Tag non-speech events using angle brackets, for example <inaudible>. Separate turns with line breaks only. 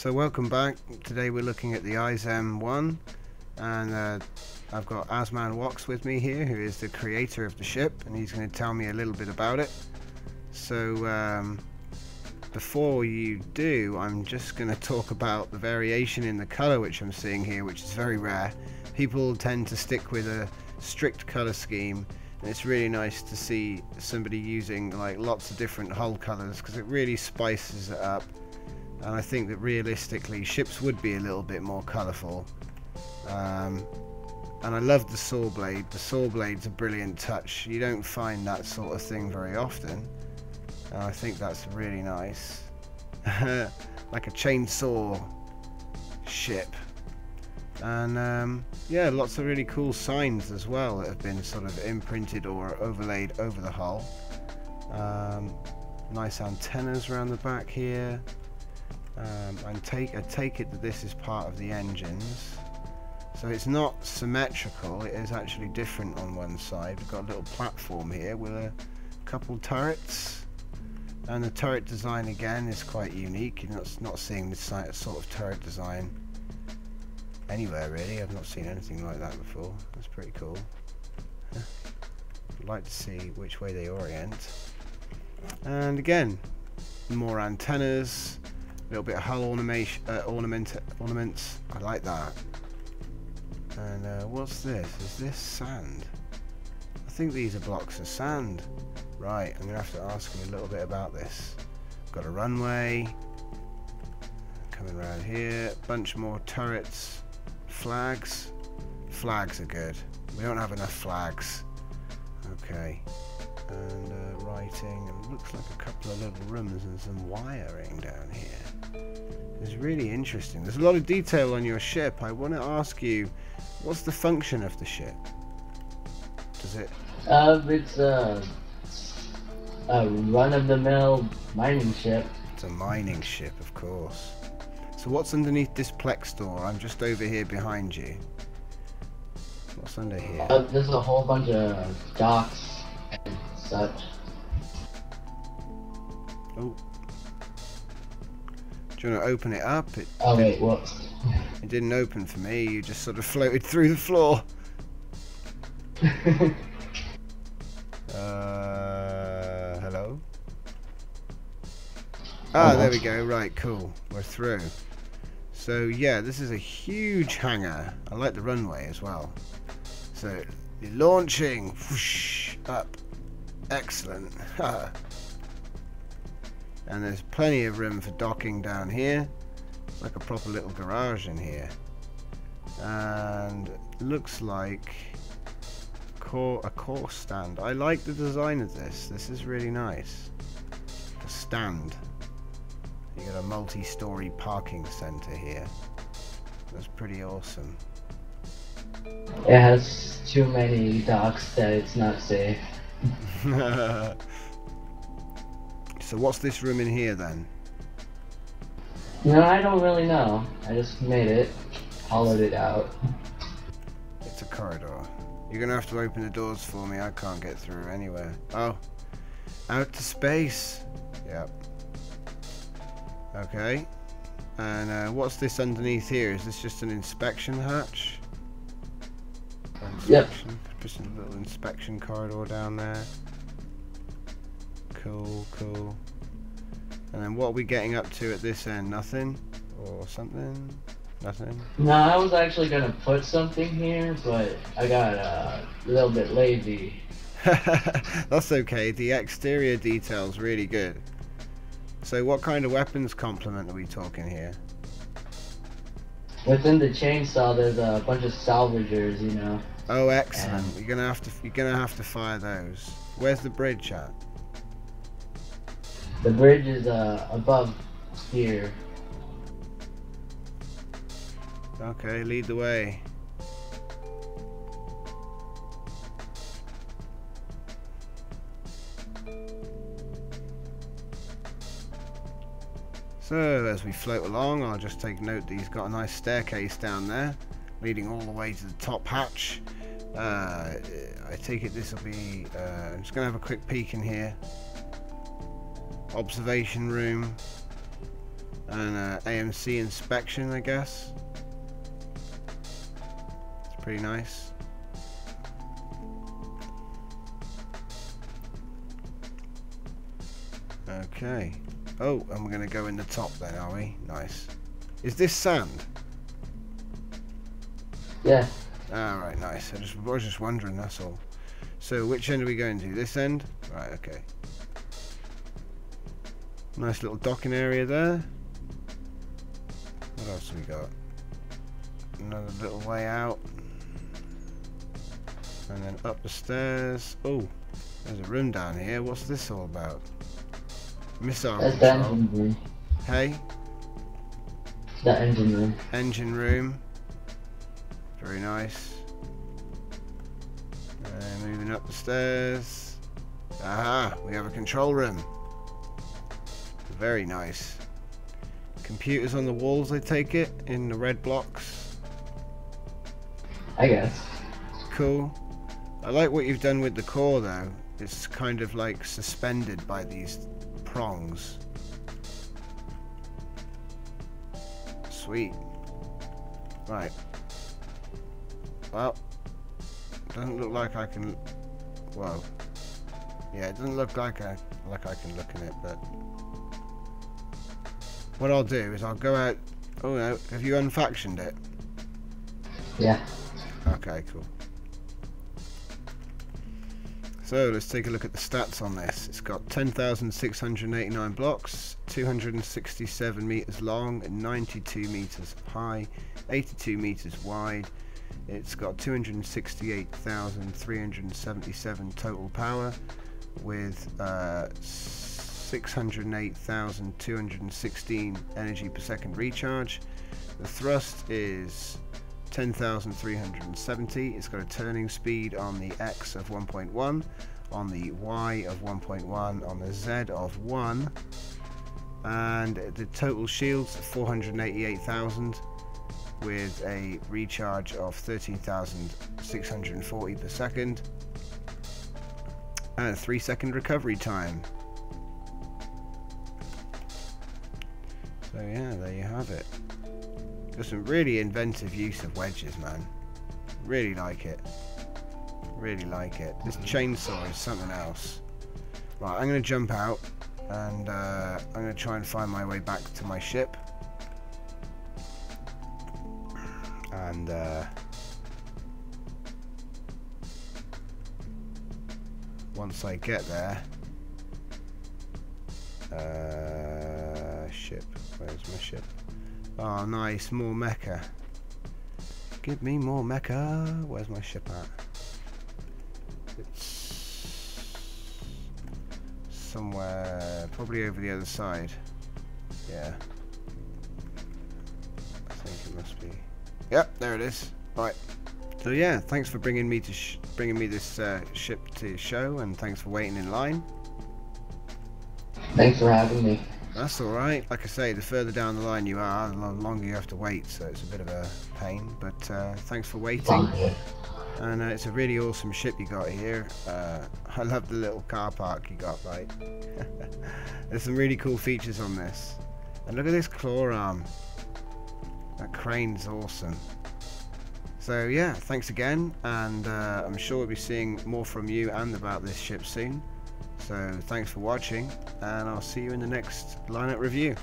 So welcome back. Today we're looking at the IZEM 1 and uh, I've got Asmanwoks with me here who is the creator of the ship and he's going to tell me a little bit about it. So um, before you do I'm just going to talk about the variation in the color which I'm seeing here which is very rare. People tend to stick with a strict color scheme and it's really nice to see somebody using like lots of different hull colors because it really spices it up. And I think that realistically ships would be a little bit more colourful. Um, and I love the saw blade. The saw blade's a brilliant touch. You don't find that sort of thing very often. And I think that's really nice. <laughs> Like a chainsaw ship and um, yeah lots of really cool signs as well that have been sort of imprinted or overlaid over the hull. Um, nice antennas around the back here. Um, and take I take it that this is part of the engines. So it's not symmetrical it is actually different on one side. We've got a little platform here with a couple turrets. And the turret design again is quite unique. You're not, not seeing this sort of turret design anywhere really I've not seen anything like that before that's pretty cool I'd like to see which way they orient and again more antennas a little bit of hull ornament, uh, ornament ornaments. I like that. And uh, what's this? Is this sand? I think these are blocks of sand. Right, I'm going to have to ask him a little bit about this. Got a runway. Coming around here. Bunch more turrets. Flags. Flags are good. We don't have enough flags. Okay. And uh, writing. And looks like a couple of little rooms and some wiring down here. It's really interesting. There's a lot of detail on your ship. I want to ask you, what's the function of the ship? Does it?
Uh, it's a, a run-of-the-mill mining ship.
It's a mining ship, of course. So what's underneath this plex door? I'm just over here behind you. What's under here?
Uh, there's a whole bunch of docks and such.
Oh, do you want to open it up? It,
oh wait, what?
It didn't open for me. You just sort of floated through the floor. <laughs> uh, hello. Ah, there we go. Right, cool. We're through. So yeah, this is a huge hangar. I like the runway as well. So launching, whoosh, up. Excellent. <laughs> and there's plenty of room for docking down here like a proper little garage in here and looks like core a core stand I like the design of this this is really nice a stand you got a multi-story parking center here that's pretty awesome
it has too many docks that it's not safe <laughs>
So what's this room in here then?
No, I don't really know. I just made it, hollowed it out.
It's a corridor. You're gonna have to open the doors for me. I can't get through anywhere. Oh, out to space. Yep. Okay. And uh, what's this underneath here? Is this just an inspection hatch?
Inspection.
Yep. Just a little inspection corridor down there. Cool, cool. And then what are we getting up to at this end? Nothing? Or something? Nothing?
No, I was actually gonna put something here, but I got uh, a little bit lazy. <laughs>
That's okay, the exterior detail's really good. So what kind of weapons complement are we talking here?
Within the chainsaw there's a bunch of salvagers, you know.
Oh excellent. you're gonna have to you're gonna have to fire those. Where's the bridge at?
The bridge is uh, above here.
Okay, lead the way. So, as we float along, I'll just take note that he's got a nice staircase down there, leading all the way to the top hatch. Uh, I take it this will be... Uh, I'm just going to have a quick peek in here. observation room, and uh, AMC inspection, I guess. It's pretty nice. Okay. Oh, and we're going to go in the top then, are we? Nice. Is this sand?
Yeah.
Alright, nice. I just I was just wondering, that's all. So which end are we going to? This end? Right, okay. Nice little docking area there. What else have we got? Another little way out. And then up the stairs. Oh, there's a room down here. What's this all about? Missile
That's the engine room.
Hey,
The engine room.
engine room. Very nice. And moving up the stairs. Aha, we have a control room. Very nice. Computers on the walls, I take it, in the red blocks.
I guess.
Cool. I like what you've done with the core though. It's kind of like suspended by these prongs. Sweet. Right. Well, doesn't look like I can. Well, yeah, it doesn't look like I like I can look in it, but what I'll do is I'll go out. Oh no, have you unfactioned it?
Yeah.
Okay, cool. So let's take a look at the stats on this. It's got 10,689 blocks, 267 meters long, and 92 meters high, 82 meters wide. It's got 268,377 total power, with uh, 608,216 energy per second recharge. The thrust is 10,370. It's got a turning speed on the X of 1.1, on the Y of 1.1, on the Z of 1, and the total shields 488,000 with a recharge of 13,640 per second and a 3 second recovery time. So yeah, there you have it. There's some really inventive use of wedges, man. Really like it. Really like it. This chainsaw is something else. Right, I'm going to jump out and uh, I'm going to try and find my way back to my ship. And uh, once I get there, uh, ship. Where's my ship? Oh, nice, more mecha. Give me more mecha. Where's my ship at? It's somewhere, probably over the other side. Yeah. I think it must be. Yep, there it is. Right. So yeah, thanks for bringing me to bringing me this uh, ship to show, and thanks for waiting in line.
Thanks for having me.
That's alright. Like I say, the further down the line you are, the longer you have to wait, so it's a bit of a pain. But uh, thanks for waiting. And uh, it's a really awesome ship you got here. Uh, <laughs> I love the little car park you got, right? <laughs> There's some really cool features on this. And look at this claw arm. That crane's awesome. So yeah, thanks again, and uh, I'm sure we'll be seeing more from you and about this ship soon. So thanks for watching, and I'll see you in the next lineup review.